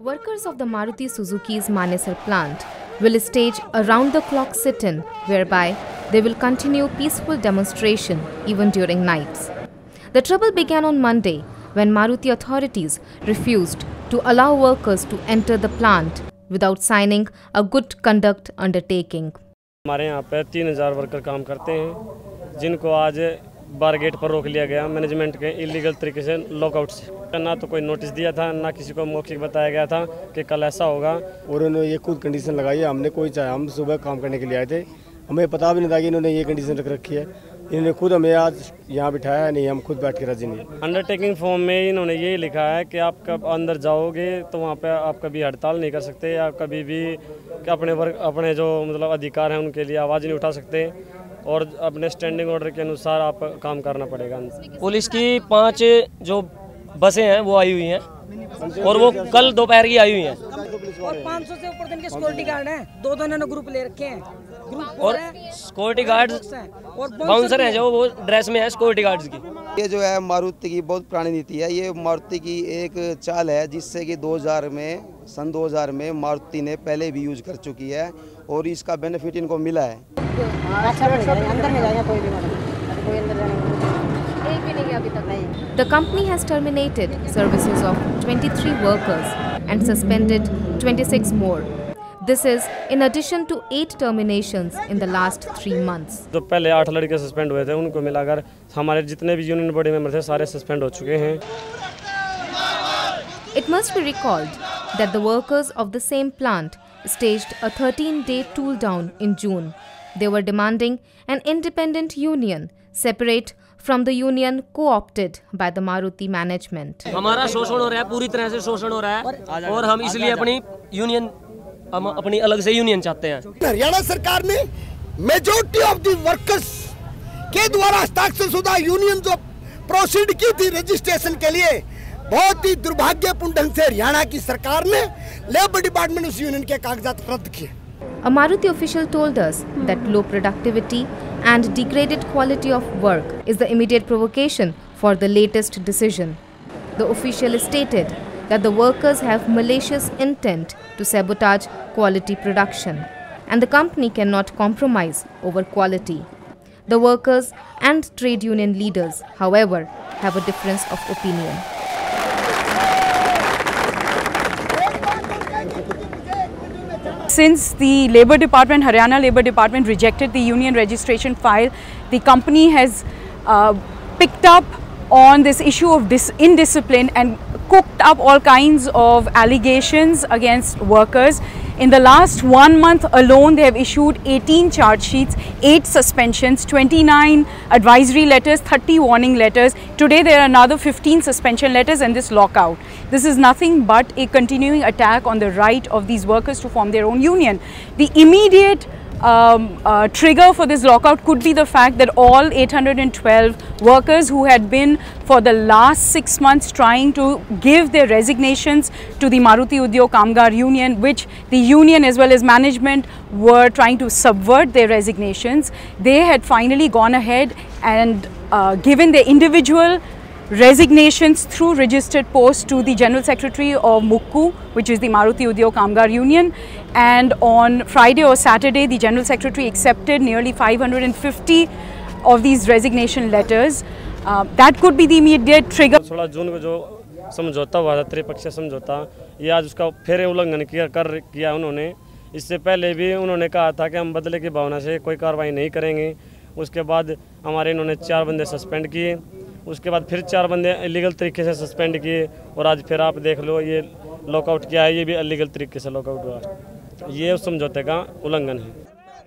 Workers of the Maruti Suzuki's Manesar plant will stage a round-the-clock sit-in whereby they will continue peaceful demonstration even during nights. The trouble began on Monday when Maruti authorities refused to allow workers to enter the plant without signing a good conduct undertaking. हमारे यहाँ पे तीन हज़ार worker काम करते हैं, जिनको आज बार गेट पर रोक लिया गया मैनेजमेंट के इलीगल तरीके से लॉकआउट से ना तो कोई नोटिस दिया था, ना किसी को मौखिक बताया गया था कि कल ऐसा होगा। और उन्होंने ये खुद कंडीशन लगाई है, हमने कोई चाहे, हम सुबह काम करने के लिए आए थे। हमें पता भी नहीं था कि इन्होंने ये कंडीशन रख रखी है। इन्होंने खुद हमें आज यहाँ बिठाया नहीं हम खुद बैठ के राज़ी नहीं। अंडरटेकिंग फॉर्म में इन्होंने ये लिखा है कि आप कब अंदर जाओगे तो वहाँ पे आप कभी हड़ताल नहीं कर सकते या कभी भी अपने वर्ग अपने जो मतलब अधिकार हैं उनके लिए आवाज़ नहीं उठा सकते और अपने स्टैंडिंग ऑर्डर के अनुसार आप काम करना पड़ेगा। पुलिस की पाँच जो बसें हैं वो आई हुई हैं और वो कल दोपहर की आई हुई हैं। और 500 से ऊपर दिन के सिक्योरिटी गार्ड हैं। दो दो इन्होंने ग्रुप ले रखे हैं। और सिक्योरिटी गार्ड बाउंसर हैं। जो वो ड्रेस में है सिक्योरिटी गार्ड्स की। ये जो है मारुति की बहुत पुरानी नीति है। ये मारुति की एक चाल है जिससे कि 2000 में सन 2000 में मारुति ने पहले भी यूज़ कर चुकी है और इसका बेनिफिट इनको मिला है। The company has terminated services of 23 workers and suspended 26 more. This is in addition to 8 terminations in the last 3 months. जो पहले आठ लड़के सस्पेंड हुए थे उनको मिलाकर हमारे जितने भी यूनियन बॉडी मेंबर थे सारे सस्पेंड हो चुके हैं It must be recalled that the workers of the same plant staged a 13-day tool down in June. They were demanding an independent union separate from the union co-opted by the Maruti management. हमारा शोषण हो रहा है पूरी तरह से शोषण हो रहा है और हम इसलिए अपनी यूनियन हम अपनी अलग से यूनियन चाहते हैं हरियाणा सरकार ने मेजोरिटी ऑफ़ द वर्कर्स के द्वारा हस्ताक्षर शुदा यूनियन जो प्रोसीड की थी रजिस्ट्रेशन के लिए बहुत ही दुर्भाग्यपूर्ण ढंग से हरियाणा की सरकार ने लेबर डिपार्टमेंट उस यूनियन के कागजात रद्द किए A Maruti official told us that low productivity and degraded quality of work is the immediate provocation for the latest decision. The official stated that the workers have malicious intent to sabotage quality production and the company cannot compromise over quality. The workers and trade union leaders, however, have a difference of opinion. Since the Labour Department, Haryana Labour Department rejected the union registration file, the company has uh, picked up on this issue of indiscipline and cooked up all kinds of allegations against workers. In the last one month alone, they have issued 18 charge sheets, 8 suspensions, 29 advisory letters, 30 warning letters. Today, there are another 15 suspension letters and this lockout. This is nothing but a continuing attack on the right of these workers to form their own union. The immediate um, uh, trigger for this lockout could be the fact that all 812 workers who had been for the last six months trying to give their resignations to the Maruti Udyog Kamgar Union, which the union as well as management were trying to subvert their resignations, they had finally gone ahead and uh, given their individual resignations through registered post to the General Secretary of MUKU, which is the Maruti Udyog Kamgar Union. And on Friday or Saturday, the General Secretary accepted nearly 550 of these resignation letters. Uh, that could be the immediate trigger. सोलह जून को जो समझौता हुआ था त्रिपक्षीय समझौता ये आज उसका फिर उल्लंघन किया कर किया उन्होंने इससे पहले भी उन्होंने कहा था कि हम बदले की भावना से कोई कार्रवाई नहीं करेंगे उसके बाद हमारे इन्होंने चार बंदे सस्पेंड किए उसके बाद फिर चार बंदे इलीगल तरीके से सस्पेंड किए और आज फिर आप देख लो ये लॉकआउट किया है ये भी अलीगल तरीके से लॉकआउट हुआ ये उस समझौते का उल्लंघन है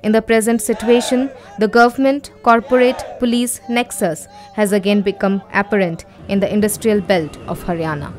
In the present situation, the government corporate police nexus has again become apparent in the industrial belt of Haryana.